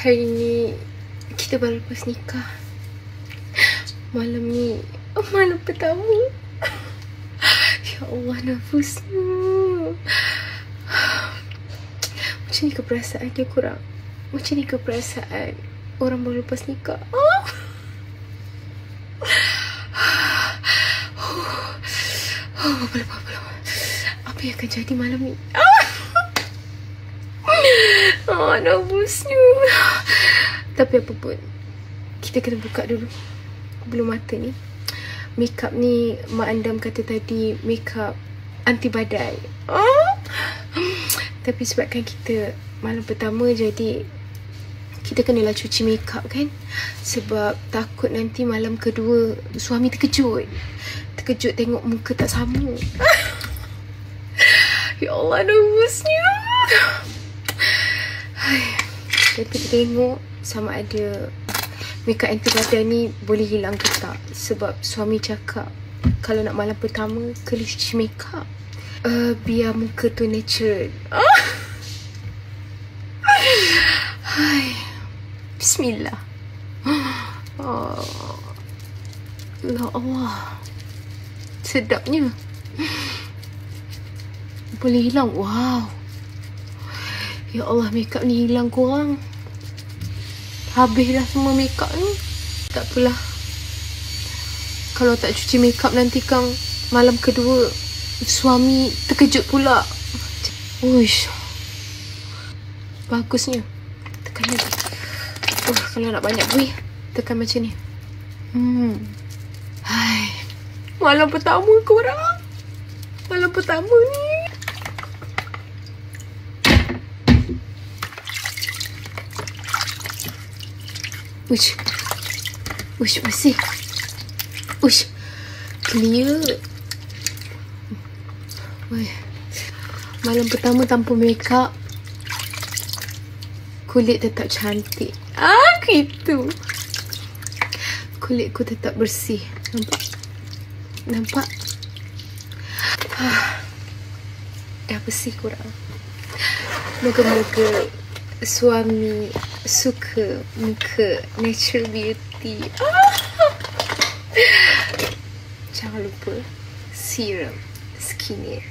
Hari ni kita baru lepas nikah. Malam ni malam pertama. Ya Allah nafasnya. Macam ni ke perasaan dia kurang? Macam ni ke perasaan orang baru lepas nikah? Oh. Oh, apa, apa, apa, apa. apa yang akan jadi malam ni? Ah. Oh, nafasnya. Tapi apa pun, kita kena buka dulu. Belum mata ni. Makeup ni, Mak Andam kata tadi, makeup anti badai. Oh. Tapi sebabkan kita malam pertama jadi kita kenalah cuci makeup kan sebab takut nanti malam kedua suami terkejut terkejut tengok muka tak sama ya Allah nervousnya jadi kita tengok sama ada makeup anti badan ni boleh hilang ke tak sebab suami cakap kalau nak malam pertama kena cuci makeup uh, biar muka tu natural Hai. Bismillah. Oh. Ya Allah. Sedapnya. Boleh hilang. Wow. Ya Allah, makeup ni hilang korang. Habis dah semua makeup ni. Tak apalah. Kalau tak cuci makeup nanti kang malam kedua suami terkejut pula. Uish. Bagusnya. Tekan lagi. Oh, kalau nak banyak buih, tekan macam ni. Hmm. Hai. Malam pertama korang. Malam pertama ni. Uish. Uish, bersih. Uish. Clear. Weh. Malam pertama tanpa makeup. Kulit tetap cantik. Ah, gitu. Kulitku tetap bersih. Nampak? Nampak? Ah, dah bersih kurang. Moga-moga suami suka muka natural beauty. Ah. Jangan lupa serum skinny.